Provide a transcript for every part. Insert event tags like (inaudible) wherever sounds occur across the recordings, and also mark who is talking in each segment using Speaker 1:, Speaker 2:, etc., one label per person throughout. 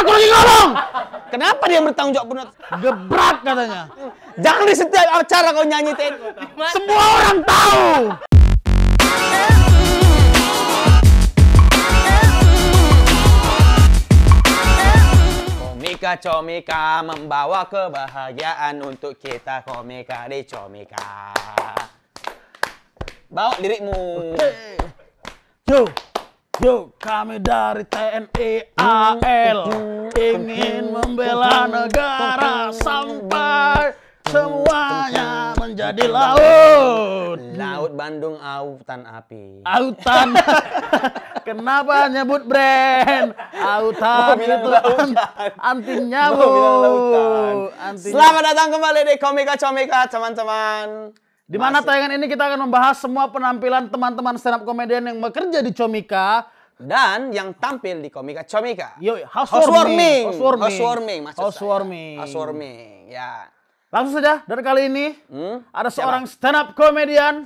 Speaker 1: Aku lagi ngomong.
Speaker 2: Kenapa dia bertanggung jawab benar?
Speaker 1: Gebrak katanya.
Speaker 2: Jangan di setiap acara kau nyanyi TNI.
Speaker 1: Semua orang tahu.
Speaker 2: Komika Comika membawa kebahagiaan untuk kita Komika di Comika. Bawa lirikmu.
Speaker 1: Yo, yo, kami dari TNI AL ingin membela negara sampai semuanya menjadi laut.
Speaker 2: Laut Bandung Autan Api.
Speaker 1: Autan. (laughs) Kenapa nyebut brand? Autan itu
Speaker 2: lautan.
Speaker 1: an- anti nyamuk. Anti
Speaker 2: Selamat datang kembali di Komika Comika teman-teman.
Speaker 1: Di mana tayangan ini kita akan membahas semua penampilan teman-teman stand up comedian yang bekerja di Comika.
Speaker 2: dan yang tampil di Komika Comika.
Speaker 1: Yo, housewarming.
Speaker 2: Housewarming.
Speaker 1: Housewarming.
Speaker 2: Housewarming. maksud saya.
Speaker 1: Housewarming.
Speaker 2: Housewarming. Ya.
Speaker 1: Langsung saja dari kali ini
Speaker 2: Hmm?
Speaker 1: ada
Speaker 2: Siapa?
Speaker 1: seorang stand up comedian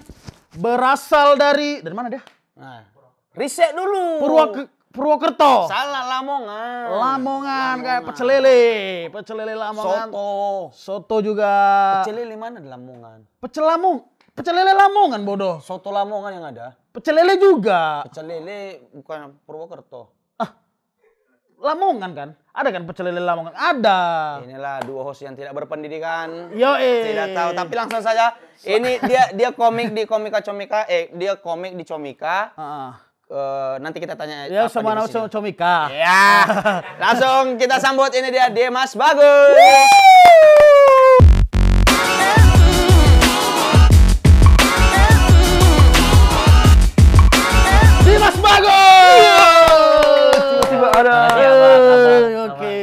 Speaker 1: berasal dari dari mana dia?
Speaker 2: Nah, riset dulu.
Speaker 1: Purwok Purwokerto.
Speaker 2: Salah Lamongan.
Speaker 1: Lamongan kayak pecel lele, pecel lele Lamongan.
Speaker 2: Soto.
Speaker 1: Soto juga.
Speaker 2: Pecel lele mana di Lamongan?
Speaker 1: Pecel Lamong. Pecel lele Lamongan bodoh.
Speaker 2: Soto Lamongan yang ada.
Speaker 1: Pecel lele juga.
Speaker 2: Pecel lele bukan Purwokerto.
Speaker 1: Lamongan kan? Ada kan pecel lele Lamongan? Ada.
Speaker 2: Inilah dua host yang tidak berpendidikan.
Speaker 1: Yo eh.
Speaker 2: Tidak tahu, tapi langsung saja. Ini dia dia komik di Komika Comika, eh dia komik di Comika. Eh, nanti kita tanya
Speaker 1: Ya sama
Speaker 2: sini.
Speaker 1: Comika.
Speaker 2: Ya, (laughs) langsung kita sambut ini dia Dimas Bagus.
Speaker 1: Dimas Bagus.
Speaker 2: Tiba-tiba ada.
Speaker 1: Oke.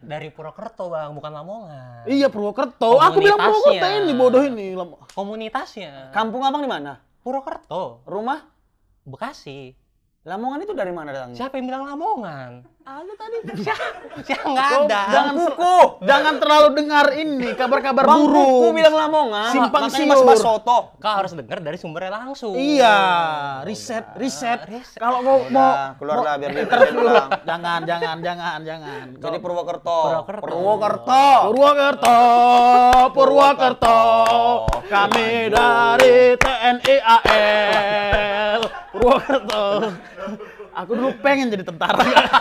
Speaker 3: Dari Purwokerto bang, bukan Lamongan.
Speaker 1: Iya Purwokerto. Aku bilang Purwokerto ini bodoh ini.
Speaker 3: Komunitasnya.
Speaker 2: Kampung Abang di mana?
Speaker 3: Purwokerto,
Speaker 2: Rumah?
Speaker 3: Bekasi.
Speaker 2: Lamongan itu dari mana datangnya?
Speaker 3: Siapa yang bilang Lamongan? Ada tadi. Siapa? Siapa nggak ada?
Speaker 1: Jangan
Speaker 2: Kuku.
Speaker 1: jangan terlalu dengar ini kabar-kabar buruk.
Speaker 2: bilang Lamongan.
Speaker 1: Simpang
Speaker 2: makanya Mas
Speaker 1: siur.
Speaker 2: Basoto.
Speaker 3: Kau harus dengar dari sumbernya langsung.
Speaker 1: Iya, riset, riset.
Speaker 3: riset.
Speaker 1: Kalau mau mau
Speaker 2: Udah, keluarlah biar dia pulang.
Speaker 1: jangan, jangan, jangan, jangan.
Speaker 2: Jadi Purwokerto.
Speaker 3: Purwokerto.
Speaker 2: Purwokerto.
Speaker 1: Purwokerto, Purwokerto, kami dari TNI AL. Purwokerto. Aku dulu pengen jadi tentara,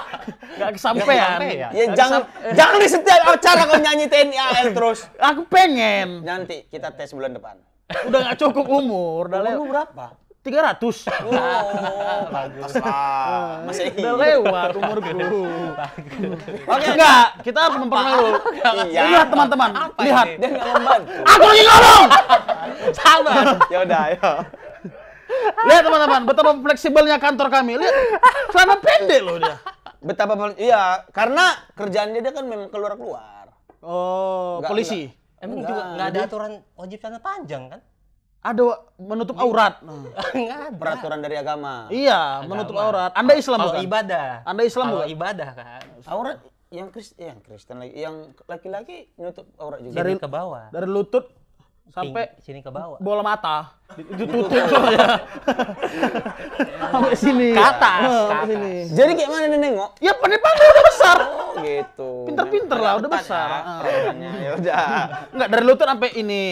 Speaker 1: (laughs) nggak kesampaian.
Speaker 2: Ya jangan jangan di setiap acara kau nyanyi TNI AL terus.
Speaker 1: Aku pengen.
Speaker 2: Nanti kita tes bulan depan.
Speaker 1: Udah nggak cukup umur, udah lewat.
Speaker 2: berapa?
Speaker 1: 300.
Speaker 2: Oh, bagus lah. Masih
Speaker 1: Udah lewat umurku.
Speaker 2: Oke,
Speaker 1: Enggak, kita harus memperkenalkan dulu.
Speaker 2: Iya.
Speaker 1: Lihat teman-teman, lihat.
Speaker 2: Dia nggak membantu.
Speaker 1: Aku lagi ngomong.
Speaker 3: Sabar. (laughs)
Speaker 2: Ya udah, ayo.
Speaker 1: Lihat teman-teman, betapa fleksibelnya kantor kami. Lihat, celana pendek loh dia.
Speaker 2: Betapa iya, karena kerjaannya dia kan memang keluar-keluar.
Speaker 1: Oh,
Speaker 2: Enggak,
Speaker 1: polisi.
Speaker 3: Emang
Speaker 2: Enggak,
Speaker 3: juga nggak ada aturan wajib celana panjang kan?
Speaker 1: Ada menutup aurat. (laughs)
Speaker 3: Ada.
Speaker 2: Peraturan dari agama.
Speaker 1: Iya, menutup aurat. Anda Islam
Speaker 3: Kalau
Speaker 1: bukan?
Speaker 3: ibadah.
Speaker 1: Anda Islam
Speaker 3: Kalau
Speaker 1: bukan?
Speaker 3: ibadah kan.
Speaker 2: Aurat yang Kristen, yang Kristen lagi, yang laki-laki nutup aurat juga.
Speaker 3: Dari- ke bawah.
Speaker 1: Dari lutut sampai
Speaker 3: sini ke bawah.
Speaker 1: bola mata. Itu tutup soalnya. Sampai sini.
Speaker 3: Ke atas, ke atas.
Speaker 1: sini.
Speaker 2: Jadi kayak mana nih nengok?
Speaker 1: Ya pandai-pandai udah besar.
Speaker 2: Oh gitu.
Speaker 1: Pinter-pinter lah, udah besar.
Speaker 2: Ya, perawatannya. ya udah.
Speaker 1: Enggak dari lutut sampai ini.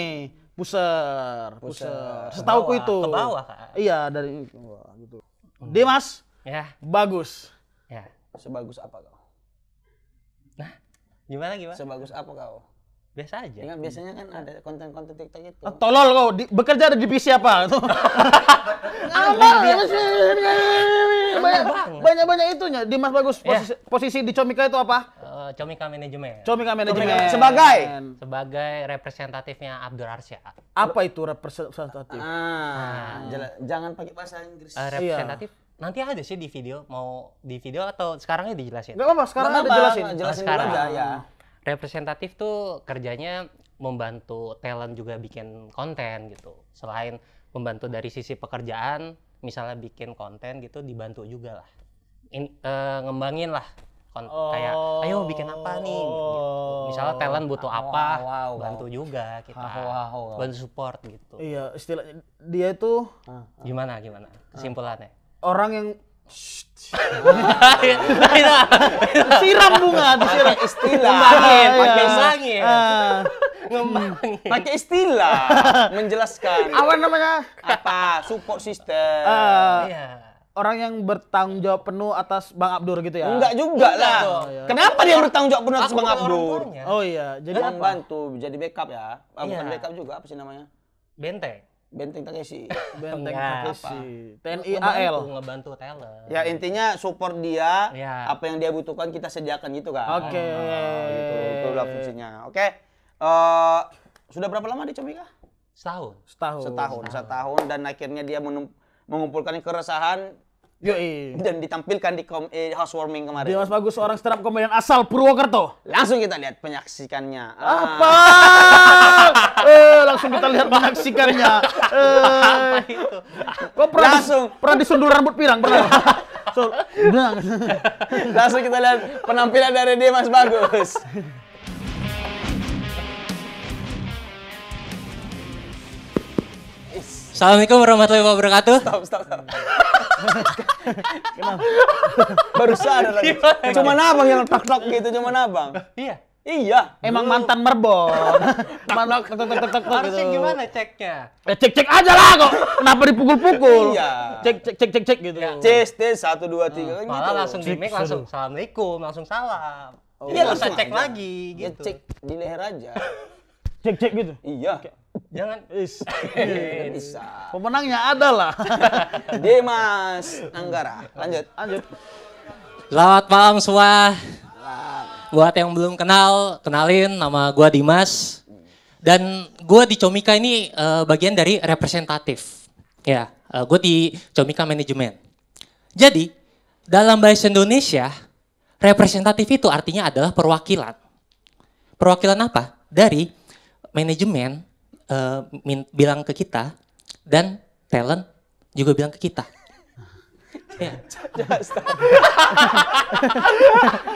Speaker 1: Puser, puser.
Speaker 2: Puser.
Speaker 1: Setauku
Speaker 3: bawah,
Speaker 1: itu.
Speaker 3: ke bawah, kan?
Speaker 1: Iya, dari wah, gitu. Dimas,
Speaker 3: Ya,
Speaker 1: bagus.
Speaker 3: ya.
Speaker 2: Sebagus apa kau?
Speaker 3: Gimana gimana?
Speaker 2: Sebagus apa kau?
Speaker 3: Biasa aja.
Speaker 2: Ingat biasanya kan ada konten-konten TikTok itu.
Speaker 1: Ah, Tolol kau, di- bekerja di divisi apa? Apa? banyak, banyak banyak itunya. Dimas bagus.
Speaker 3: Ya.
Speaker 1: Posisi, posisi di Comika itu apa?
Speaker 3: Eh, Comika manajemen.
Speaker 1: Comika manajemen.
Speaker 2: Sebagai?
Speaker 3: Sebagai representatifnya Abdur Arsyad.
Speaker 1: apa itu representatif?
Speaker 2: Ah, jela- jangan pakai bahasa Inggris.
Speaker 3: Eh, representatif nanti ada sih di video mau di video atau sekarangnya dijelasin
Speaker 1: Enggak apa-apa, sekarang ada jelasin.
Speaker 2: Jelasin
Speaker 3: Oh,
Speaker 2: dulu
Speaker 3: sekarang.
Speaker 2: aja ya.
Speaker 3: Representatif tuh kerjanya membantu talent juga bikin konten gitu. Selain membantu dari sisi pekerjaan misalnya bikin konten gitu dibantu juga lah. In- eh, ngembangin lah kon- kayak ayo bikin apa nih? Gitu. misalnya talent butuh apa
Speaker 2: wow, wow.
Speaker 3: bantu juga kita.
Speaker 2: Wow, wow, wow.
Speaker 3: bantu support gitu.
Speaker 1: Iya, istilahnya dia itu
Speaker 3: gimana gimana? Kesimpulannya?
Speaker 1: Orang yang Siram bunga, disiram.
Speaker 2: Istilah.
Speaker 3: Ngembangin,
Speaker 1: Ah,
Speaker 3: pakai
Speaker 1: iya.
Speaker 3: sangin.
Speaker 1: Ah,
Speaker 3: Ngembangin.
Speaker 2: Pakai istilah (laughs) menjelaskan
Speaker 1: apa namanya?
Speaker 2: apa support system.
Speaker 1: Ah,
Speaker 3: Iya.
Speaker 1: orang yang bertanggung jawab penuh atas Bang Abdur gitu ya?
Speaker 2: Enggak juga lah. Kenapa dia bertanggung jawab penuh atas
Speaker 3: Aku
Speaker 2: Bang Abdur?
Speaker 1: Oh iya, jadi apa?
Speaker 2: membantu jadi backup ya. Ah, bukan
Speaker 3: Iya.
Speaker 2: backup juga apa sih namanya?
Speaker 3: Benteng.
Speaker 2: Benteng Takeshi. (laughs)
Speaker 1: Benteng
Speaker 3: Enggak,
Speaker 1: Takeshi. TNI
Speaker 3: Ngebantu,
Speaker 1: AL.
Speaker 3: Ngebantu talent.
Speaker 2: ya intinya support dia,
Speaker 3: Iya.
Speaker 2: apa yang dia butuhkan kita sediakan gitu kan.
Speaker 1: Oke.
Speaker 2: Oh, gitu. Itulah fungsinya. Oke. Eh, sudah berapa lama di Comika?
Speaker 3: Setahun.
Speaker 1: Setahun.
Speaker 2: Setahun, setahun dan akhirnya dia mengumpulkan keresahan
Speaker 1: Yoi.
Speaker 2: dan ditampilkan di kom eh, housewarming kemarin.
Speaker 1: Dimas Bagus seorang stand up komedian asal Purwokerto.
Speaker 2: Langsung kita lihat penyaksikannya. Ah,
Speaker 1: Apa? (laughs) eh, langsung kita lihat menyaksikannya. (laughs) Eh, kok pernah
Speaker 2: Langsung.
Speaker 1: pernah disundul rambut pirang pernah? (laughs) so,
Speaker 2: Langsung kita lihat penampilan dari dia Mas Bagus.
Speaker 4: Assalamualaikum warahmatullahi wabarakatuh.
Speaker 2: Stop, stop, stop. Baru sadar lagi. Cuma abang yang tok-tok gitu, cuma abang.
Speaker 3: Iya.
Speaker 2: Iya.
Speaker 1: emang mantan merbon. (laughs) Mantan
Speaker 3: Harusnya
Speaker 1: gitu.
Speaker 3: gimana ceknya?
Speaker 1: Eh, cek cek aja lah kok. Kenapa dipukul-pukul?
Speaker 2: Iya.
Speaker 1: Cek cek cek cek cek gitu.
Speaker 2: Cs T satu dua tiga kan
Speaker 3: Malah
Speaker 2: gitu.
Speaker 3: langsung di make langsung assalamualaikum, langsung salam.
Speaker 2: Iya,
Speaker 3: Iya, usah
Speaker 2: langsung
Speaker 3: cek
Speaker 2: aja.
Speaker 3: lagi
Speaker 2: Ya,
Speaker 3: gitu.
Speaker 2: cek di leher aja. (laughs)
Speaker 1: Cek cek gitu.
Speaker 2: Iya.
Speaker 3: Jangan
Speaker 1: Is. (laughs)
Speaker 2: Bisa.
Speaker 1: Pemenangnya adalah.
Speaker 2: Dimas Anggara. Lanjut.
Speaker 1: Lanjut.
Speaker 4: Selamat malam semua. Buat yang belum kenal, kenalin nama gua Dimas. Dan gua di Comika ini eh, bagian dari representatif. Ya, eh, gua di Comika Manajemen. Jadi, dalam bahasa Indonesia, representatif itu artinya adalah perwakilan. Perwakilan apa? Dari manajemen min- bilang ke kita dan talent juga bilang ke kita. Ya.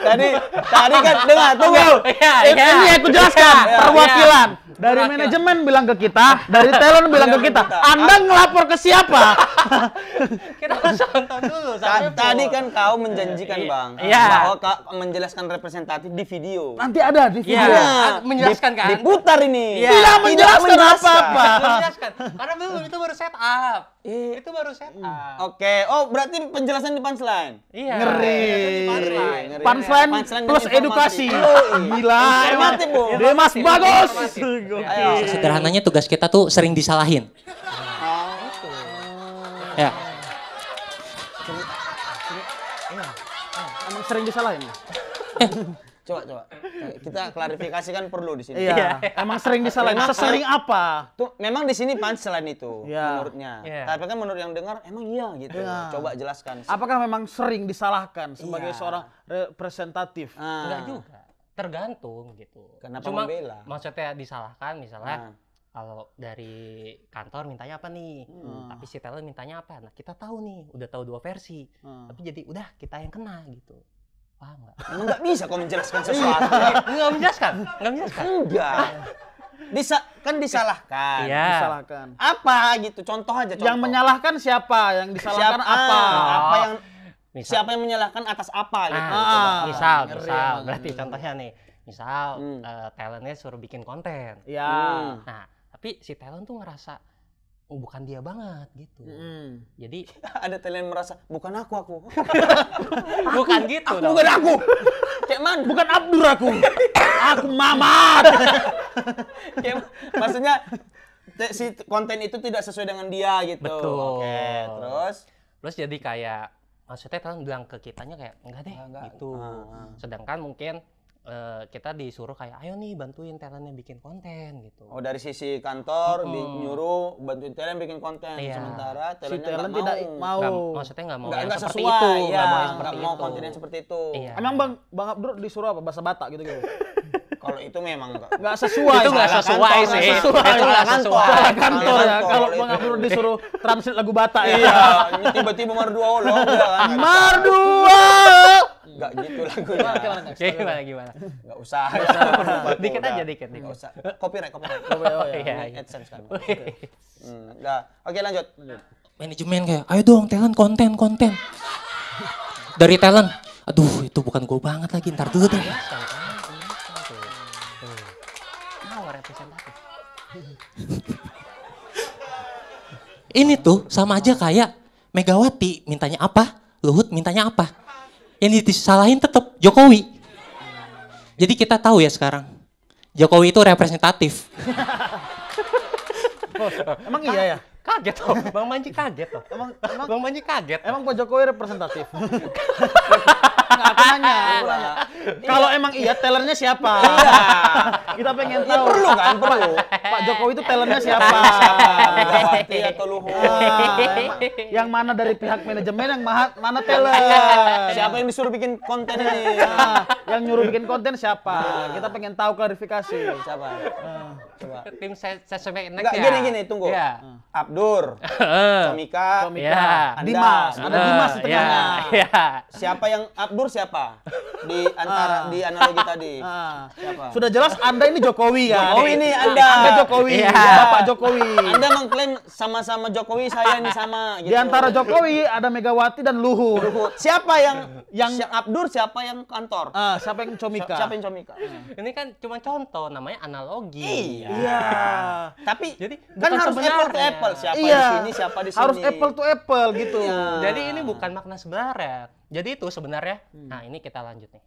Speaker 2: Tadi tadi kan dengar tunggu.
Speaker 3: Iya,
Speaker 1: Eh, Ini aku jelaskan.
Speaker 2: Iya,
Speaker 1: Perwakilan. Dari manajemen bilang ke kita, dari (laughs) talent bilang ke kita. Anda ngelapor ke siapa? (laughs)
Speaker 3: kita harus nonton dulu
Speaker 2: Ta-
Speaker 3: sampai
Speaker 2: tadi kan kau menjanjikan bang
Speaker 3: Iya.
Speaker 2: bahwa kau menjelaskan representatif di video.
Speaker 1: Nanti ada di video.
Speaker 3: Iya.
Speaker 2: Nah,
Speaker 3: menjelaskan kan?
Speaker 2: Diputar ini.
Speaker 3: Iya.
Speaker 1: Tidak menjelaskan apa-apa.
Speaker 3: Karena belum itu baru set up.
Speaker 2: Eh,
Speaker 3: Itu baru set up.
Speaker 2: Oke, oh berarti penjelasan di punchline.
Speaker 3: Iya.
Speaker 1: Ngeri.
Speaker 3: punchline.
Speaker 1: Punchline plus edukasi.
Speaker 2: Yoi.
Speaker 1: Gila.
Speaker 2: Informatif, Bu.
Speaker 1: Demas bagus.
Speaker 2: Ayo.
Speaker 4: Sederhananya tugas kita tuh sering disalahin. Ya.
Speaker 1: Emang sering disalahin. ya?
Speaker 2: Coba coba. Kita klarifikasikan perlu di sini.
Speaker 1: Iya. Emang sering disalahin.
Speaker 2: Memang
Speaker 1: Sesering apa?
Speaker 2: Tuh, memang di sini punchline itu
Speaker 1: Iya.
Speaker 2: menurutnya.
Speaker 3: Iya.
Speaker 2: Tapi kan menurut yang dengar emang iya gitu.
Speaker 1: Iya.
Speaker 2: Coba jelaskan.
Speaker 1: Apakah memang sering disalahkan sebagai
Speaker 2: Iya.
Speaker 1: seorang representatif?
Speaker 2: Ah.
Speaker 3: Enggak juga. Tergantung gitu.
Speaker 2: Kenapa
Speaker 3: Cuma
Speaker 2: membela?
Speaker 3: maksudnya disalahkan misalnya
Speaker 2: Ah.
Speaker 3: kalau dari kantor mintanya apa nih,
Speaker 2: Hmm.
Speaker 3: tapi si talent mintanya apa. Nah kita tahu nih, udah tahu dua versi.
Speaker 1: Hmm.
Speaker 3: Tapi jadi udah kita yang kena gitu. Paham nggak?
Speaker 2: Emang nggak bisa kau menjelaskan (laughs) sesuatu.
Speaker 3: Nggak menjelaskan, nggak menjelaskan.
Speaker 2: Enggak. Disa kan disalahkan.
Speaker 3: Iya.
Speaker 1: Disalahkan.
Speaker 2: Apa gitu? Contoh aja contoh.
Speaker 1: Yang menyalahkan siapa? Yang disalahkan
Speaker 2: Siapa?
Speaker 1: apa?
Speaker 2: Apa yang
Speaker 3: Misal,
Speaker 2: siapa yang menyalahkan atas apa gitu?
Speaker 3: Ah,
Speaker 2: Coba.
Speaker 3: misal,
Speaker 1: ngeri
Speaker 3: misal,
Speaker 1: emang.
Speaker 3: berarti contohnya nih, misal
Speaker 2: Hmm.
Speaker 3: eh, talentnya suruh bikin konten.
Speaker 1: Ya.
Speaker 2: Hmm.
Speaker 3: Nah, tapi si talent tuh ngerasa oh, bukan dia banget gitu.
Speaker 1: Mm.
Speaker 3: Jadi (laughs)
Speaker 2: Ada talent merasa bukan aku aku. (laughs)
Speaker 3: bukan gitu dong.
Speaker 2: bukan aku. Kayak mana?
Speaker 1: Bukan Abdur aku. (laughs) aku Mamat.
Speaker 2: Kayak, maksudnya si konten itu tidak sesuai dengan dia gitu.
Speaker 3: Betul.
Speaker 2: Oke, terus
Speaker 3: Terus jadi kayak maksudnya talent bilang ke kitanya kayak enggak deh
Speaker 2: enggak.
Speaker 3: gitu.
Speaker 2: Ah, ah.
Speaker 3: Sedangkan mungkin eh, kita disuruh kayak ayo nih bantuin talentnya bikin konten gitu.
Speaker 2: Oh dari sisi kantor di- nyuruh bantuin talent bikin konten
Speaker 3: Iya.
Speaker 2: sementara
Speaker 1: Si
Speaker 2: talentnya
Speaker 1: talent
Speaker 2: nggak
Speaker 1: tidak
Speaker 2: mau.
Speaker 1: mau.
Speaker 3: Nggak, maksudnya nggak mau
Speaker 2: Nggak,
Speaker 3: yang
Speaker 2: nggak
Speaker 3: seperti
Speaker 2: sesuai,
Speaker 3: itu,
Speaker 2: ya.
Speaker 3: nggak mau yang
Speaker 2: Nggak
Speaker 3: seperti
Speaker 2: mau
Speaker 3: itu.
Speaker 2: konten yang seperti itu.
Speaker 3: Iya.
Speaker 1: Emang Bang Bang Abdur disuruh apa? Bahasa Batak gitu gitu. (laughs)
Speaker 2: Kalau itu memang enggak.
Speaker 1: Enggak sesuai.
Speaker 3: Itu nggak sesuai
Speaker 2: kantor,
Speaker 3: sih.
Speaker 2: nggak
Speaker 3: Itu
Speaker 2: sesuai.
Speaker 3: nggak
Speaker 2: Salah
Speaker 3: sesuai.
Speaker 2: kantor.
Speaker 1: Salah kantor ya. Kalau. Bang Abdur disuruh translate lagu Batak ya.
Speaker 2: Iya, tiba-tiba merdu Allah udah Enggak gitu lagunya.
Speaker 1: Gimana?
Speaker 3: Kayak gimana gimana?
Speaker 2: Enggak usah.
Speaker 3: Dikit
Speaker 2: Udah.
Speaker 3: aja, dikit, dikit.
Speaker 2: Nggak usah. Copyright, copyright.
Speaker 1: Oh, ya.
Speaker 3: Iya,
Speaker 2: Ini
Speaker 3: iya.
Speaker 2: AdSense kan. Hmm, udah. Oke, lanjut.
Speaker 4: Manajemen kayak, ayo dong talent konten konten. dari talent. Aduh, itu bukan gue banget lagi. Ntar dulu deh. Ini tuh sama aja kayak Megawati mintanya apa, Luhut mintanya apa. Yang disalahin tetap Jokowi. Jadi kita tahu ya sekarang. Jokowi itu representatif. (laughs)
Speaker 1: Emang iya ya?
Speaker 3: Kaget toh, Bang Manji kaget toh.
Speaker 1: Emang emang
Speaker 3: Bang Manji kaget.
Speaker 1: emang Pak Jokowi representatif? (laughs) Nggak, aku nanya, aku nanya. Kalau emang iya, talentnya siapa? Kita pengen tahu.
Speaker 2: perlu kan, perlu.
Speaker 1: Pak Jokowi itu talentnya siapa?
Speaker 2: Megawati atau Luhut.
Speaker 1: Ah, emang yang mana dari pihak manajemen, yang mana talent?
Speaker 2: Siapa yang disuruh bikin konten ini?
Speaker 1: Ah, yang nyuruh bikin konten siapa? Kita pengen tahu klarifikasi.
Speaker 2: Siapa?
Speaker 1: Ah.
Speaker 2: Coba.
Speaker 3: Tim Se- Sesame Next
Speaker 2: Enggak,
Speaker 3: ya.
Speaker 2: gini gini, tunggu.
Speaker 3: Iya.
Speaker 2: Abdur, Komika,
Speaker 1: Komika,
Speaker 3: Ya.
Speaker 1: Dimas, ada Dimas di tengahnya.
Speaker 3: Iya.
Speaker 2: siapa yang Abdur siapa? Di antara di analogi tadi. (laughs)
Speaker 1: Ah.
Speaker 2: Siapa?
Speaker 1: Sudah jelas Anda ini Jokowi kan?
Speaker 2: Jokowi nih Anda.
Speaker 1: Anda Jokowi,
Speaker 3: Iya.
Speaker 1: Bapak Jokowi.
Speaker 2: Anda mengklaim sama-sama Jokowi, saya ini sama gitu.
Speaker 1: Di antara Jokowi ada Megawati dan Luhut.
Speaker 2: Luhut. Siapa yang yang
Speaker 1: Yang-
Speaker 2: Abdur, siapa yang kantor?
Speaker 1: Ah, siapa yang Comika?
Speaker 2: Siapa yang Comika?
Speaker 3: Ini kan cuma contoh, namanya analogi.
Speaker 2: Iya.
Speaker 1: Iya.
Speaker 2: Tapi
Speaker 3: Jadi,
Speaker 2: kan harus apple to apple. Siapa
Speaker 1: iya.
Speaker 2: di sini, siapa di sini.
Speaker 1: Harus apple to apple gitu.
Speaker 3: Jadi ini bukan makna sebenarnya. Jadi itu sebenarnya. Nah, ini kita lanjut nih.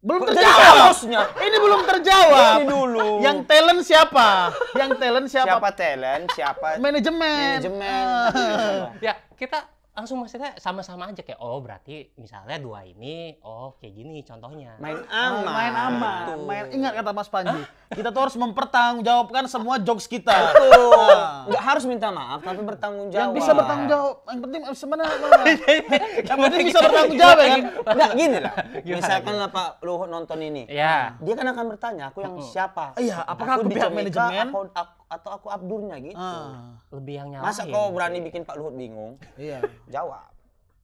Speaker 1: Belum
Speaker 2: Kok
Speaker 1: terjawab. Ini belum terjawab.
Speaker 2: Ini dulu.
Speaker 1: Yang talent siapa? Yang talent siapa?
Speaker 2: Siapa talent, siapa
Speaker 1: Manajemen.
Speaker 2: manajemen.
Speaker 1: Ah.
Speaker 3: Ya, kita langsung maksudnya sama-sama aja kayak oh berarti misalnya dua ini oh kayak gini contohnya.
Speaker 2: Main
Speaker 1: Ah,
Speaker 2: aman.
Speaker 1: main aman.
Speaker 2: Betul.
Speaker 1: Main ingat kata Mas Panji. Kita tuh harus mempertanggungjawabkan semua jokes kita.
Speaker 2: Betul.
Speaker 1: Ah.
Speaker 2: Nggak harus minta maaf, tapi bertanggung jawab.
Speaker 1: Yang bisa bertanggung jawab. Yang penting sebenarnya (laughs) yang penting bisa bertanggung jawab ya kan? (laughs)
Speaker 2: Enggak gini lah. (laughs)
Speaker 3: Gimana,
Speaker 2: Misalkan lah Pak Luhut nonton ini.
Speaker 3: Ya.
Speaker 2: Dia kan akan bertanya, aku yang siapa?
Speaker 1: Iya, apakah aku
Speaker 2: di
Speaker 1: pihak manajemen?
Speaker 2: Aku, aku- atau aku Abdurnya gitu.
Speaker 1: Ah,
Speaker 3: Lebih yang nyalahin.
Speaker 2: Masa kau berani bikin Pak Luhut bingung?
Speaker 1: iya. (laughs)
Speaker 2: Jawab.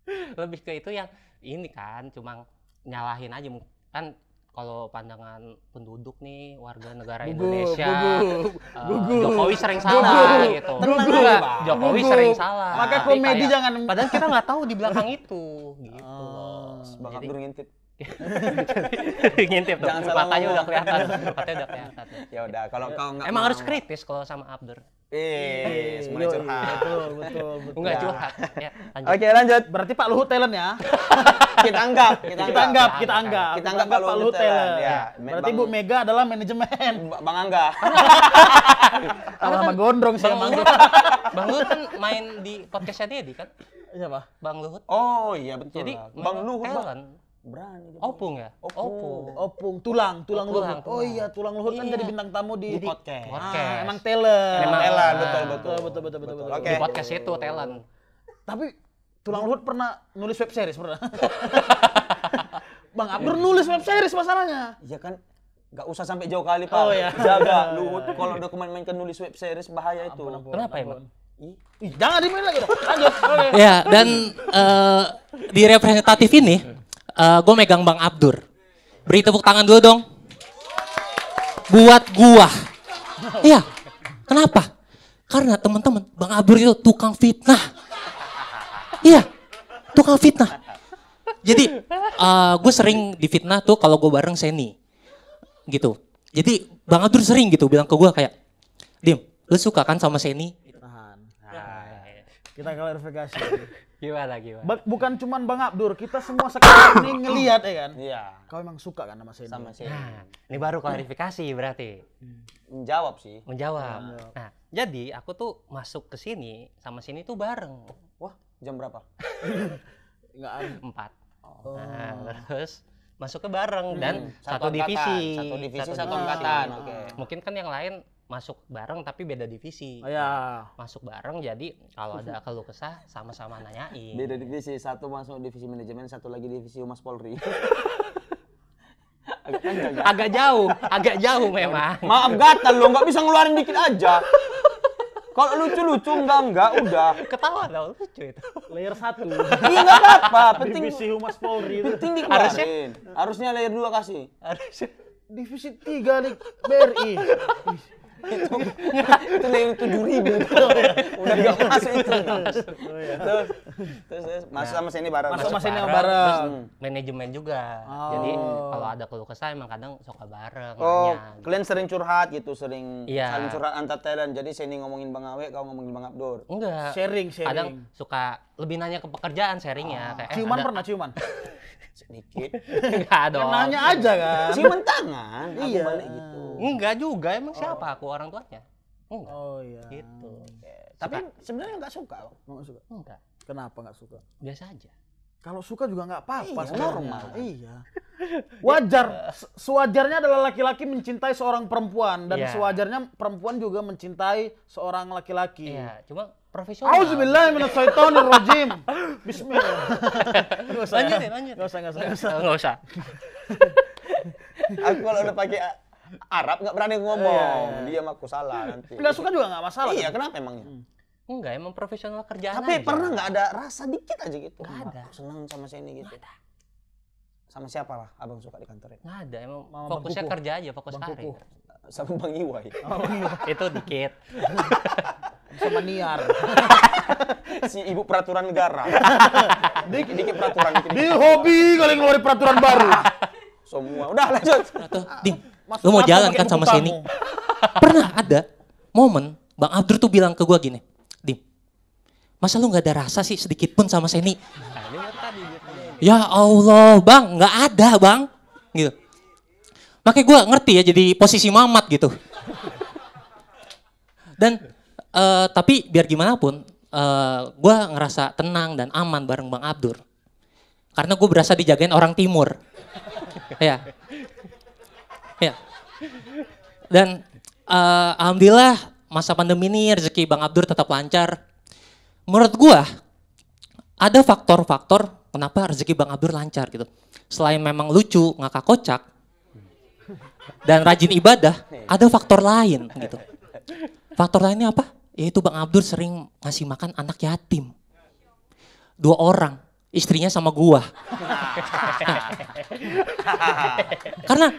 Speaker 2: (laughs)
Speaker 3: Lebih ke itu yang ini kan cuma nyalahin aja kan kalau pandangan penduduk nih warga negara
Speaker 1: Gugup,
Speaker 3: Indonesia
Speaker 1: gugup, gugup.
Speaker 3: Jokowi sering salah
Speaker 1: Gugup.
Speaker 3: gitu.
Speaker 2: Tenang Bang.
Speaker 3: Jokowi
Speaker 1: Gugup.
Speaker 3: sering salah.
Speaker 1: Maka komedi
Speaker 3: kayak-
Speaker 1: jangan-
Speaker 3: Padahal kita nggak tahu di belakang itu gitu.
Speaker 1: Oh.
Speaker 3: loh.
Speaker 2: Bang Abdur ngintip. (laughs)
Speaker 3: ngintip tuh.
Speaker 2: Jangan salah
Speaker 3: Matanya udah kelihatan. Matanya udah kelihatan.
Speaker 2: Ya udah, kalau kau nggak
Speaker 3: Emang
Speaker 2: mau-
Speaker 3: harus kritis kalau sama Abdur.
Speaker 2: Eh, semuanya curhat.
Speaker 1: Betul, betul, betul.
Speaker 3: Enggak
Speaker 2: Ya.
Speaker 3: curhat. Ya, lanjut.
Speaker 2: Oke, lanjut.
Speaker 1: Berarti Pak Luhut talent ya? (laughs)
Speaker 2: Kita anggap, kita
Speaker 1: Kita anggap, kita anggap.
Speaker 2: Kita anggap Pak Luhut talent, ya.
Speaker 1: Berarti
Speaker 2: Bang-
Speaker 1: Bu Mega adalah manajemen.
Speaker 2: Ba- (laughs) Bang Angga.
Speaker 1: Sama sama gondrong sih
Speaker 3: Bang. Luhut, Bang Luhut kan main di podcastnya Dedi kan?
Speaker 1: Siapa?
Speaker 3: Bang Luhut.
Speaker 2: Oh iya betul.
Speaker 3: Jadi.
Speaker 2: Bang Luhut
Speaker 3: talent.
Speaker 2: Berani. dia.
Speaker 3: Opung ya?
Speaker 2: Opung.
Speaker 3: Opung.
Speaker 1: Opung, tulang, tulang,
Speaker 3: Oh, tulang,
Speaker 1: Luhut. Oh iya, tulang Luhut kan
Speaker 3: Iya.
Speaker 1: jadi bintang tamu di,
Speaker 2: Di podcast.
Speaker 3: podcast.
Speaker 1: Ah, emang talent.
Speaker 3: Emang
Speaker 2: Talent,
Speaker 3: Ah.
Speaker 2: betul betul.
Speaker 1: Betul, betul, betul, betul.
Speaker 3: Di podcast itu talent.
Speaker 1: Tapi tulang Luhut pernah nulis web series pernah. (laughs) Bang Abdur nulis web series masalahnya.
Speaker 2: Iya kan Gak usah sampai jauh kali Pak.
Speaker 1: Oh, iya.
Speaker 2: Jaga (laughs) Luhut kalau dokumen main kan nulis web series bahaya itu.
Speaker 3: Kenapa emang?
Speaker 2: Ih,
Speaker 1: Ih, jangan dimain lagi dong. Lanjut.
Speaker 4: Ya, dan eh, di representatif ini gue megang Bang Abdur. Beri tepuk tangan dulu dong. Buat gua. Iya. Kenapa? Karena teman-teman, Bang Abdur itu tukang fitnah. Iya. Tukang fitnah. Jadi gue sering difitnah tuh kalau gue bareng Seni. Gitu. Jadi Bang Abdur sering gitu bilang ke gue kayak, Dim, lu suka kan sama Seni?
Speaker 1: Kita klarifikasi.
Speaker 3: Gimana gimana?
Speaker 1: Ba- bukan cuman Bang Abdur, kita semua sekarang ini (coughs) ngelihat ya kan.
Speaker 2: Iya.
Speaker 1: Kau emang suka kan sama Seni?
Speaker 2: Sama sih.
Speaker 3: Nah, ini baru klarifikasi berarti.
Speaker 2: Menjawab sih.
Speaker 3: Menjawab. Nah, jadi aku tuh masuk ke sini sama sini tuh bareng.
Speaker 2: Wah, jam berapa? (coughs)
Speaker 1: Enggak ada.
Speaker 3: Empat. Nah, terus masuk ke bareng dan
Speaker 2: Satu
Speaker 3: satu, divisi.
Speaker 2: satu divisi, satu
Speaker 3: divisi.
Speaker 2: angkatan, oke.
Speaker 3: Mungkin kan yang lain masuk bareng tapi beda divisi.
Speaker 1: Oh, ya.
Speaker 3: Masuk bareng jadi kalau ada (laughs) keluh kesah sama-sama nanyain.
Speaker 2: Beda divisi, satu masuk divisi manajemen, satu lagi divisi Humas Polri. (laughs) Agak panjang ya.
Speaker 3: Agak jauh, agak jauh memang.
Speaker 2: Maaf gatal lo, nggak bisa ngeluarin dikit aja. Kalau lucu-lucu enggak enggak udah.
Speaker 3: Ketawa dong, lucu itu.
Speaker 1: Layer 1.
Speaker 2: Iya enggak apa-apa, penting
Speaker 1: Divisi Humas Polri itu.
Speaker 2: penting dikeluarin. Harusnya layer 2 kasih.
Speaker 3: Harusnya
Speaker 1: Divisi 3 nih BRI. (laughs)
Speaker 2: itu itu nilai tujuh ribu (laughs) udah gak masuk itu terus terus masuk sama sini bareng
Speaker 1: Masuk sama sini
Speaker 3: bareng,
Speaker 1: bareng.
Speaker 3: terus manajemen juga. Jadi kalau ada keluh kesah emang kadang suka bareng.
Speaker 2: Oh,
Speaker 3: nanya.
Speaker 2: kalian sering curhat gitu, sering
Speaker 3: Iya.
Speaker 2: saling curhat antar talent. Jadi sini ngomongin Bang Awe, kau ngomongin Bang Abdur.
Speaker 3: Enggak.
Speaker 1: Sharing, sharing.
Speaker 3: Kadang suka lebih nanya ke pekerjaan sharingnya. Kayak, eh,
Speaker 1: Ciuman
Speaker 3: ada-
Speaker 1: pernah ciuman? (laughs)
Speaker 2: Sedikit. (laughs)
Speaker 3: Enggak dong.
Speaker 1: Nanya aja kan.
Speaker 2: Ciuman tangan, aku
Speaker 1: Iya.
Speaker 2: balik gitu.
Speaker 3: Enggak juga, emang siapa aku orang tuanya? Enggak.
Speaker 1: Oh iya.
Speaker 3: Gitu.
Speaker 2: Tapi sebenarnya nggak suka. Bang.
Speaker 1: Nggak suka.
Speaker 3: Enggak.
Speaker 1: Kenapa nggak suka?
Speaker 3: Biasa aja.
Speaker 1: Kalau suka juga nggak apa-apa
Speaker 2: Iya, normal.
Speaker 1: Iya. Wajar. Se- Sewajarnya adalah laki-laki mencintai seorang perempuan dan
Speaker 3: Iya.
Speaker 1: sewajarnya perempuan juga mencintai seorang laki-laki.
Speaker 3: Iya, cuma profesional.
Speaker 1: Auzubillahi minasyaitonirrajim. (laughs) Bismillah. Nggak usah.
Speaker 3: Lanjutin, lanjutin.
Speaker 1: Nggak usah, nggak usah, nggak usah.
Speaker 3: Enggak usah.
Speaker 2: Aku kalau udah pakai Arab nggak berani ngomong. Dia aku salah nanti.
Speaker 1: Nggak suka juga nggak masalah.
Speaker 2: Iya,
Speaker 1: kan?
Speaker 2: kenapa emangnya?
Speaker 3: Enggak, emang profesional kerjaan
Speaker 2: Tapi
Speaker 3: aja.
Speaker 2: pernah nggak ada rasa dikit aja gitu?
Speaker 3: Nggak ada.
Speaker 2: Aku senang sama sini gitu. Sama siapa lah abang suka di kantor ini?
Speaker 3: Nggak ada, emang
Speaker 1: Mama
Speaker 3: fokusnya
Speaker 1: Bang Kuku.
Speaker 3: kerja aja, fokus
Speaker 1: Bang
Speaker 3: karir. (laughs) (laughs)
Speaker 2: Sama Bang Iwai.
Speaker 3: Itu dikit. (laughs)
Speaker 1: Sama niar.
Speaker 2: si ibu peraturan negara. dikit dikit peraturan dikit.
Speaker 1: Di hobi kali ngeluarin peraturan baru.
Speaker 2: Semua. Udah lanjut.
Speaker 4: Atau, Dim,
Speaker 1: Mas,
Speaker 4: lu mau jalan kan sama? Seni? Pernah ada momen Bang Abdur tuh bilang ke gua gini, Dim, masa lu nggak ada rasa sih sedikit pun sama Seni? Ya Allah, Bang, nggak ada, Bang. Gitu. Makanya gua ngerti ya jadi posisi mamat gitu. Dan eh, tapi biar gimana pun, eh, gua ngerasa tenang dan aman bareng Bang Abdur. Karena gue berasa dijagain orang timur. ya. Ya. Dan eh, alhamdulillah masa pandemi ini rezeki Bang Abdur tetap lancar. Menurut gua ada faktor-faktor kenapa rezeki Bang Abdur lancar gitu. Selain memang lucu, ngakak kocak, dan rajin ibadah, ada faktor lain gitu. Faktor lainnya apa? Yaitu Bang Abdur sering ngasih makan anak yatim. Dua orang, istrinya sama gua. Karena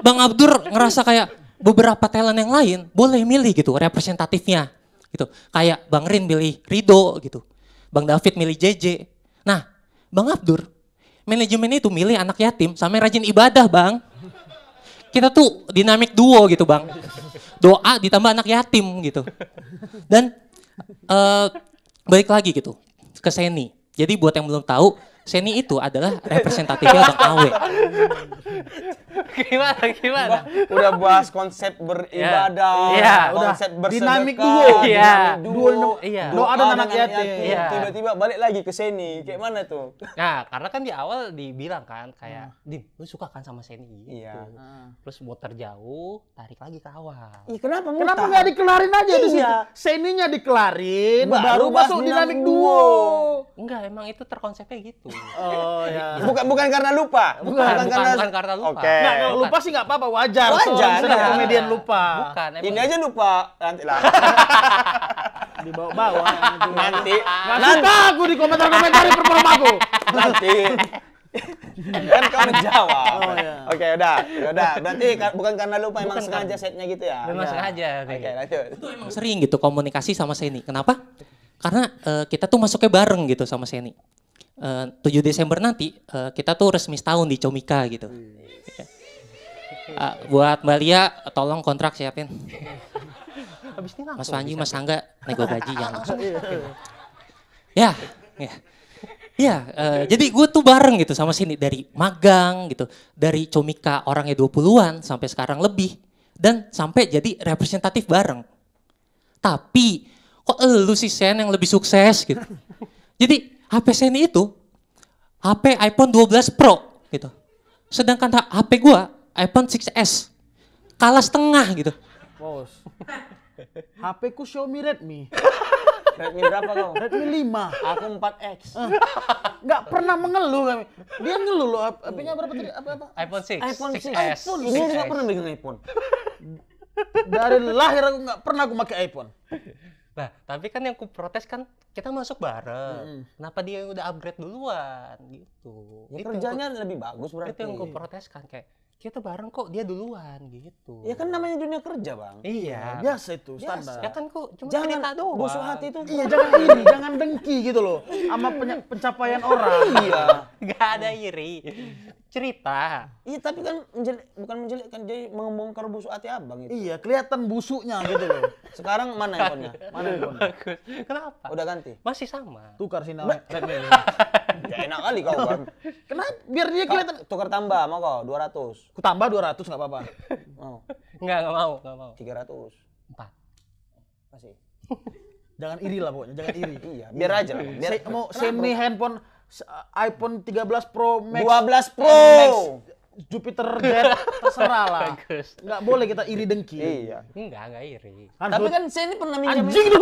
Speaker 4: Bang Abdur ngerasa kayak beberapa talent yang lain boleh milih gitu representatifnya gitu. Kayak Bang Rin milih Rido gitu. Bang David milih JJ. Nah, Bang Abdur manajemen itu milih anak yatim sama yang rajin ibadah, Bang. Kita tuh dinamik duo gitu, Bang. Doa ditambah anak yatim gitu. Dan eh balik lagi gitu ke Seni. Jadi buat yang belum tahu, Seni itu adalah representatifnya Bang Awe.
Speaker 3: gimana, gimana?
Speaker 2: Udah bahas konsep beribadah,
Speaker 3: Iya,
Speaker 1: udah.
Speaker 2: konsep bersedekah,
Speaker 1: Dinamik duo.
Speaker 3: Iya.
Speaker 2: dinamik duo,
Speaker 3: Iya.
Speaker 1: Doa dan anak yatim.
Speaker 3: Iya.
Speaker 2: Tiba-tiba balik lagi ke sini, kayak mana tuh?
Speaker 3: Nah, karena kan di awal dibilang kan kayak, Dim, lu suka kan sama Seni gitu.
Speaker 2: Iya.
Speaker 3: Terus muter jauh, tarik lagi ke awal.
Speaker 2: Ih, kenapa mutar?
Speaker 1: Kenapa nggak dikelarin aja di situ?
Speaker 2: Iya.
Speaker 1: Seninya dikelarin,
Speaker 2: Baru
Speaker 1: baru, masuk
Speaker 2: dinamik
Speaker 1: dinamik
Speaker 2: duo.
Speaker 1: duo.
Speaker 3: Enggak, emang itu terkonsepnya gitu.
Speaker 1: Oh ya.
Speaker 2: Bukan bukan karena lupa,
Speaker 3: Bukan, bukan, bukan karena lupa.
Speaker 2: Oke.
Speaker 1: Nggak, kalau lupa sih nggak apa-apa, wajar.
Speaker 2: Wajar,
Speaker 1: Soalnya
Speaker 2: iya.
Speaker 1: komedian lupa.
Speaker 3: Bukan, emang
Speaker 2: Ini aja lupa nanti lah. (laughs)
Speaker 1: Dibawa-bawa.
Speaker 2: nanti
Speaker 1: Nggak suka aku di komentar-komentar performaku.
Speaker 2: nanti kan kau menjawab.
Speaker 1: Oh, iya.
Speaker 2: Oke, udah. Udah, berarti ka- bukan karena lupa emang
Speaker 3: Bukan
Speaker 2: sengaja setnya gitu ya.
Speaker 3: memang
Speaker 2: Iya.
Speaker 3: sengaja.
Speaker 2: Oke,
Speaker 3: kayak
Speaker 2: lanjut.
Speaker 4: itu emang sering gitu komunikasi sama Seni. Kenapa? Karena eh, kita tuh masuknya bareng gitu sama Seni. Eh, 7 Desember nanti eh, kita tuh resmi setahun di Comika gitu. Ah, buat Mbak Lia tolong kontrak siapin.
Speaker 3: Ini
Speaker 4: Mas Panji. Mas Angga nego gaji yang langsung. Ya, ya. Ya, eh, jadi gue tuh bareng gitu sama sini dari magang gitu, dari Comika orangnya 20-an sampai sekarang lebih dan sampai jadi representatif bareng. Tapi kok lu sih Sen yang lebih sukses gitu. Jadi HP Sen itu HP iPhone 12 Pro gitu. Sedangkan HP gua iPhone 6s kalah setengah gitu.
Speaker 1: Bos. (laughs) HP ku Xiaomi Redmi. (laughs)
Speaker 2: Redmi berapa kau?
Speaker 1: Redmi 5.
Speaker 2: Aku 4X.
Speaker 1: Nggak pernah mengeluh kami. Dia ngeluh loh. HP-nya berapa tadi? Apa apa?
Speaker 3: iPhone 6,
Speaker 2: iPhone 6.
Speaker 3: 6S.
Speaker 2: Ini aja nggak pernah megang iPhone.
Speaker 1: Dari lahir aku nggak pernah aku pakai iPhone.
Speaker 3: Nah, tapi kan yang ku protes kan kita masuk bareng. Kenapa dia yang udah upgrade duluan gitu.
Speaker 2: Ya,
Speaker 3: Itu
Speaker 2: kerjanya lebih bagus berarti.
Speaker 3: itu yang ku proteskan kayak kita bareng kok dia duluan gitu.
Speaker 2: Ya kan namanya dunia kerja, Bang.
Speaker 3: Iya.
Speaker 1: Biasa itu standar.
Speaker 3: Ya kan kok cuma
Speaker 2: Jangan
Speaker 3: cerita doang.
Speaker 2: busuk hati itu.
Speaker 1: Iya (laughs) jangan ini, jangan dengki gitu loh sama pencapaian orang.
Speaker 2: Iya. (laughs)
Speaker 3: Gak ada iri. Cerita.
Speaker 2: Iya, tapi kan menjelek, bukan menjelekkan jadi membongkar busuk hati Abang itu.
Speaker 1: Iya, kelihatan busuknya gitu loh.
Speaker 2: Sekarang mana handphonenya? (laughs)
Speaker 1: Mana handphone?
Speaker 3: Bagus. Kenapa?
Speaker 2: Udah ganti.
Speaker 3: Masih sama.
Speaker 1: Tukar Bull.
Speaker 2: Ya enak kali kau, Bang.
Speaker 1: Kenapa? Biar dia kelihatan.
Speaker 2: Tukar tambah mau kau 200.
Speaker 1: Ku tambah 200 nggak apa-apa.
Speaker 2: Mau
Speaker 3: Enggak, enggak mau, enggak mau.
Speaker 2: 300.
Speaker 3: Empat.
Speaker 2: Kasih. (laughs)
Speaker 1: Jangan iri lah pokoknya, jangan iri.
Speaker 2: Iya, biar aja lah. Biar
Speaker 1: Se- mau semi handphone iPhone 13 Pro Max
Speaker 2: 12 Pro.
Speaker 1: Max, Jupiter Jet terserah lah.
Speaker 3: Bagus.
Speaker 1: Nggak boleh kita iri dengki.
Speaker 2: Iya.
Speaker 3: Enggak, enggak iri.
Speaker 1: Kan
Speaker 2: Tapi kan saya ini pernah minjem
Speaker 1: anjing itu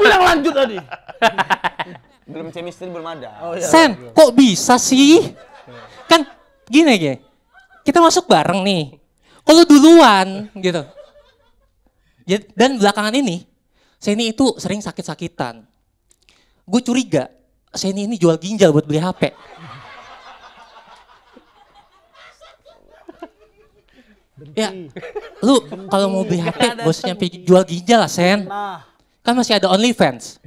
Speaker 1: bilang lanjut tadi. (laughs)
Speaker 2: belum chemistry belum ada.
Speaker 1: Oh iya.
Speaker 4: Sen, kok bisa sih? Kan gini gini, kita masuk bareng nih. Kalau duluan gitu. Jad- Dan belakangan ini, Seni itu sering sakit-sakitan. Gue curiga, Seni ini jual ginjal buat beli HP. Ya, lu kalau mau beli HP, nyampe jual ginjal lah, Sen.
Speaker 1: Nah,
Speaker 4: Kan masih ada OnlyFans.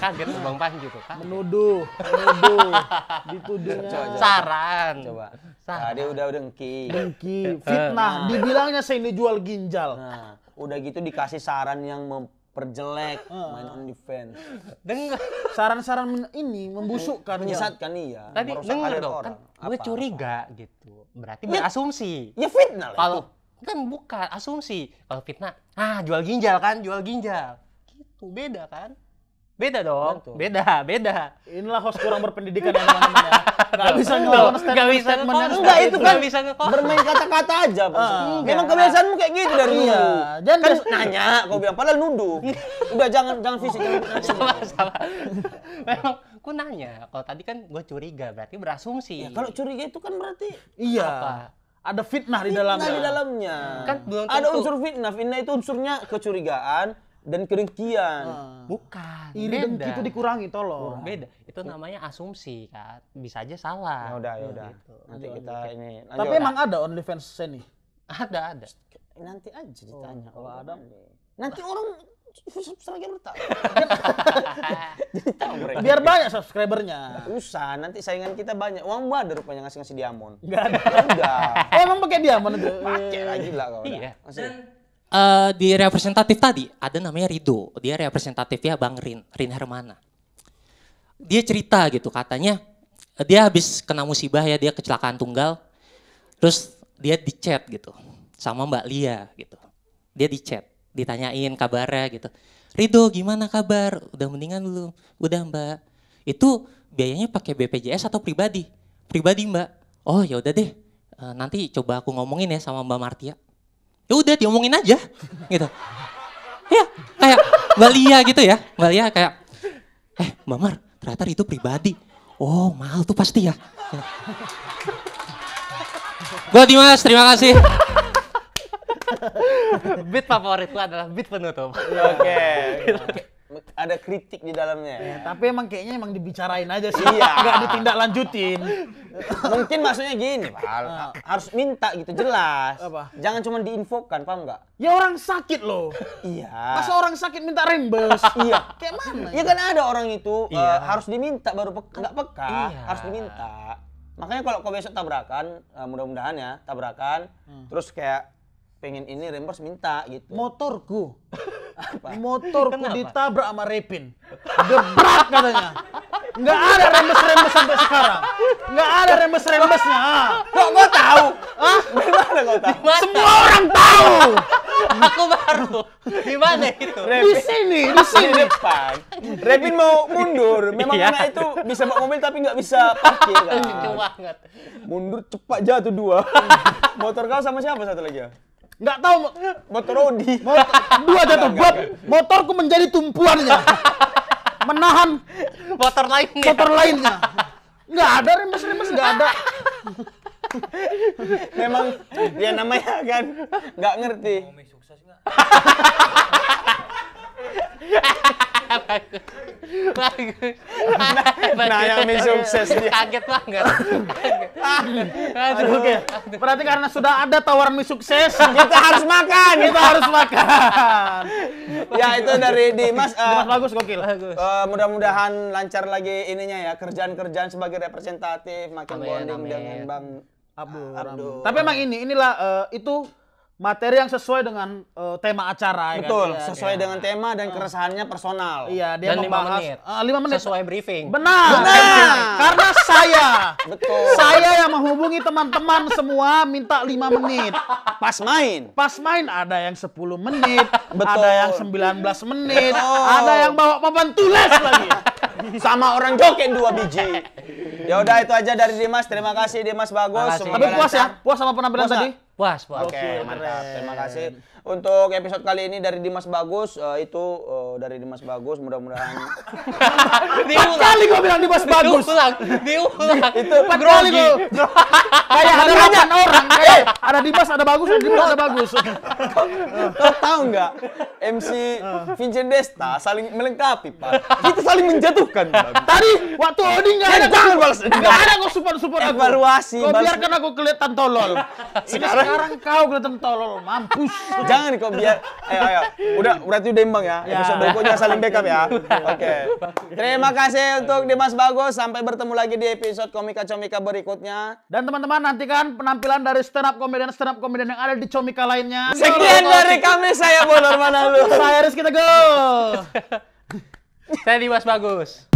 Speaker 3: Kaget tuh Bang Panji tuh. Kaget.
Speaker 1: menuduh, menuduh, (laughs) dituduhnya
Speaker 3: Saran.
Speaker 2: Coba.
Speaker 3: Saran.
Speaker 2: Nah, dia udah dengki.
Speaker 1: dengki, fitnah, dibilangnya saya ini jual ginjal.
Speaker 2: Nah, udah gitu dikasih saran yang memperjelek main on defense.
Speaker 3: Dengar.
Speaker 1: Saran-saran ini membusukkan.
Speaker 2: Menyesatkan iya.
Speaker 3: Tadi dengar dong,
Speaker 2: orang.
Speaker 3: kan gue
Speaker 2: Apa?
Speaker 3: curiga gitu. Berarti
Speaker 2: Ya.
Speaker 3: berasumsi.
Speaker 2: Ya fitnah lah
Speaker 3: Kalau kan bukan asumsi. Kalau fitnah, ah jual ginjal kan, jual ginjal. Gitu, beda kan? Beda dong,
Speaker 2: Betul.
Speaker 3: beda, beda.
Speaker 1: Inilah host kurang berpendidikan ya teman-teman ya. Nggak bisa ngelawan
Speaker 3: Nggak
Speaker 1: statement
Speaker 3: bisa
Speaker 1: statement yang
Speaker 3: ngelawan.
Speaker 2: Enggak
Speaker 1: seperti
Speaker 2: itu
Speaker 3: Nggak
Speaker 2: kan
Speaker 3: bisa
Speaker 2: bermain kata-kata aja. Bos.
Speaker 1: Ah.
Speaker 2: Memang kebiasaanmu kayak gitu dari dulu.
Speaker 1: Iya, jangan
Speaker 2: kan nanya kau bilang padahal nuduh. Udah jangan jangan fisik jangan (laughs)
Speaker 3: sama sama. Memang aku nanya, kalau tadi kan gue curiga, berarti berasumsi.
Speaker 2: Ya, kalau curiga itu kan berarti
Speaker 1: Iya.
Speaker 3: Apa?
Speaker 1: Ada fitnah di
Speaker 2: fitnah
Speaker 1: dalamnya.
Speaker 2: di dalamnya.
Speaker 3: Kan belum
Speaker 2: ada
Speaker 3: tentu.
Speaker 2: unsur fitnah. Fitnah itu unsurnya kecurigaan dan kedengkian.
Speaker 3: Bukan,
Speaker 1: Iri
Speaker 3: beda.
Speaker 1: dengki itu dikurangi tolong.
Speaker 3: Beda, itu namanya asumsi kan. Bisa aja salah.
Speaker 2: Ya udah ya udah.
Speaker 3: Gitu.
Speaker 2: Nanti kita ini. lanjut.
Speaker 1: Tapi emang ada OnlyFans Seni.
Speaker 3: Ada, ada.
Speaker 2: nanti aja ditanya.
Speaker 1: kalau
Speaker 2: Oh,
Speaker 1: ada.
Speaker 2: Nanti orang subscriber tahu. Jadi tahu mereka.
Speaker 1: Biar banyak subscribernya.
Speaker 2: Usah, nanti saingan kita banyak. Uang ada rupanya ngasih-ngasih diamond.
Speaker 1: Enggak ada.
Speaker 2: Udah.
Speaker 1: Oh, (laughs) emang pakai diamond itu?
Speaker 2: Pakai lagi lah kau.
Speaker 3: Iya.
Speaker 2: Masih.
Speaker 4: Eh, di representatif tadi ada namanya Rido. Dia representatifnya Bang Rin, Rin Hermana. Dia cerita gitu katanya eh, dia habis kena musibah ya dia kecelakaan tunggal. Terus dia di chat gitu sama Mbak Lia gitu. Dia di chat, ditanyain kabarnya gitu. Rido gimana kabar? Udah mendingan belum? Udah Mbak. Itu biayanya pakai BPJS atau pribadi? Pribadi Mbak. Oh ya udah deh. Eh, nanti coba aku ngomongin ya sama Mbak Martia ya udah diomongin aja gitu ya kayak Mbak Lia gitu ya Mbak Lia kayak eh Mbak Mar ternyata itu pribadi oh mahal tuh pasti ya Gue Dimas, terima kasih.
Speaker 3: Beat favoritku adalah beat penutup.
Speaker 2: Oke. Ada kritik di dalamnya.
Speaker 1: Ya, tapi emang kayaknya emang dibicarain aja sih.
Speaker 2: Iya.
Speaker 1: Enggak ditindaklanjutin.
Speaker 2: Mungkin maksudnya gini, Pak. Harus minta gitu jelas.
Speaker 1: Apa?
Speaker 2: Jangan cuma diinfokan, paham nggak?
Speaker 1: Ya orang sakit loh.
Speaker 2: Iya.
Speaker 1: Masa orang sakit minta rembes?
Speaker 2: Iya.
Speaker 1: Kayak mana?
Speaker 2: Iya kan ada orang itu eh,
Speaker 3: Iya.
Speaker 2: harus diminta baru peka, nggak peka,
Speaker 3: Iya.
Speaker 2: harus diminta. Makanya kalau kau besok tabrakan, eh, mudah-mudahan ya tabrakan, terus kayak pengen ini reimburse minta gitu.
Speaker 1: Motorku.
Speaker 2: Apa?
Speaker 1: Motorku
Speaker 3: Kenapa?
Speaker 1: ditabrak sama Repin. Gebrak katanya. Enggak ada rembes-rembes sampai sekarang. Enggak ada rembes-rembesnya. ah.
Speaker 2: Kok kau tahu? Hah? Dari mana kau tahu?
Speaker 1: Semua orang tahu.
Speaker 3: Aku baru. Di mana itu?
Speaker 1: Di sini, di
Speaker 2: Di
Speaker 1: sini.
Speaker 2: depan. Revin mau mundur. (laughs) Memang
Speaker 3: Iya.
Speaker 2: anak itu bisa bawa mobil tapi nggak bisa parkir kan.
Speaker 3: Banget.
Speaker 2: Mundur cepat jatuh dua. (laughs) Motor kau sama siapa satu lagi ya?
Speaker 1: Enggak tahu mo-
Speaker 2: Motor Odi.
Speaker 1: motor, dua jatuh buat motorku menjadi tumpuannya. Menahan
Speaker 3: Motor lainnya.
Speaker 1: motor lainnya. Enggak ada rembes-rembes, enggak ada.
Speaker 2: Memang dia namanya kan nggak ngerti.
Speaker 3: Bagus.
Speaker 2: Nah, yang mie sukses dia.
Speaker 3: Kaget banget.
Speaker 1: Aduh, Oke, berarti karena sudah ada tawaran mie sukses,
Speaker 2: Kita harus makan.
Speaker 1: kita harus makan.
Speaker 2: ya itu dari Dimas. eh,
Speaker 1: Dimas bagus gokil.
Speaker 2: eh, mudah-mudahan lancar lagi ininya ya kerjaan-kerjaan sebagai representatif makin
Speaker 3: Amin,
Speaker 2: bonding
Speaker 3: amin.
Speaker 2: dengan Bang
Speaker 1: Abdul.
Speaker 2: Abdul.
Speaker 1: Tapi emang ini inilah eh, itu materi yang sesuai dengan eh, tema acara ya kan?
Speaker 2: Betul,
Speaker 1: Iya,
Speaker 2: sesuai
Speaker 1: iya.
Speaker 2: dengan tema dan keresahannya personal.
Speaker 1: Iya, dia
Speaker 3: Dan lima
Speaker 1: membahas
Speaker 3: menit.
Speaker 1: Ah, lima menit.
Speaker 3: Sesuai briefing.
Speaker 1: Benar.
Speaker 2: Benar.
Speaker 1: Karena saya
Speaker 2: Betul.
Speaker 1: saya yang menghubungi teman-teman semua minta 5 menit.
Speaker 2: Pas main.
Speaker 1: Pas main ada yang 10 menit,
Speaker 2: Betul.
Speaker 1: ada yang 19 menit,
Speaker 2: Betul.
Speaker 1: ada yang bawa papan tulis lagi.
Speaker 2: Sama orang joget dua biji. Ya udah itu aja dari Dimas. Terima kasih Dimas bagus.
Speaker 1: Tapi puas ya? Puas sama penampilan
Speaker 2: Puas,
Speaker 1: tadi?
Speaker 3: Puas, puas.
Speaker 2: Oke,
Speaker 1: Gokil,
Speaker 2: mantap. Terima kasih. Untuk episode kali ini dari Dimas Bagus, eh, itu eh, dari Dimas Bagus. Mudah-mudahan (laughs)
Speaker 1: Empat kali gue bilang Dimas bagus.
Speaker 3: Diulang, diulang.
Speaker 1: Itu empat kali gue. Kayak ada delapan orang. (laughs) Kayak ada Dimas, ada bagus, ada Dimas, ada bagus.
Speaker 2: Kau tahu nggak MC Vincent Desta saling melengkapi, Pak. Kita saling menjatuhkan.
Speaker 1: Tadi waktu Odi nggak ada.
Speaker 2: Jangan balas dendam.
Speaker 1: Nggak ada kau support support aku.
Speaker 2: Evaluasi,
Speaker 1: Kau biarkan aku kelihatan tolol. Ini sekarang kau kelihatan tolol, mampus. (laughs)
Speaker 2: Jangan kok biar ayo ayo. Udah berarti udah imbang ya.
Speaker 1: Ya.
Speaker 2: Episode berikutnya saling backup ya. Oke. Terima kasih untuk Dimas Bagus. Sampai bertemu lagi di episode Komika Comika berikutnya.
Speaker 1: Dan teman-teman nantikan penampilan dari stand up comedian stand up comedian yang ada di Comika lainnya.
Speaker 2: Sekian dari kami saya Bonor Manalu.
Speaker 1: Saya Rizky Teguh. (laughs)
Speaker 3: Saya Dimas Bagus.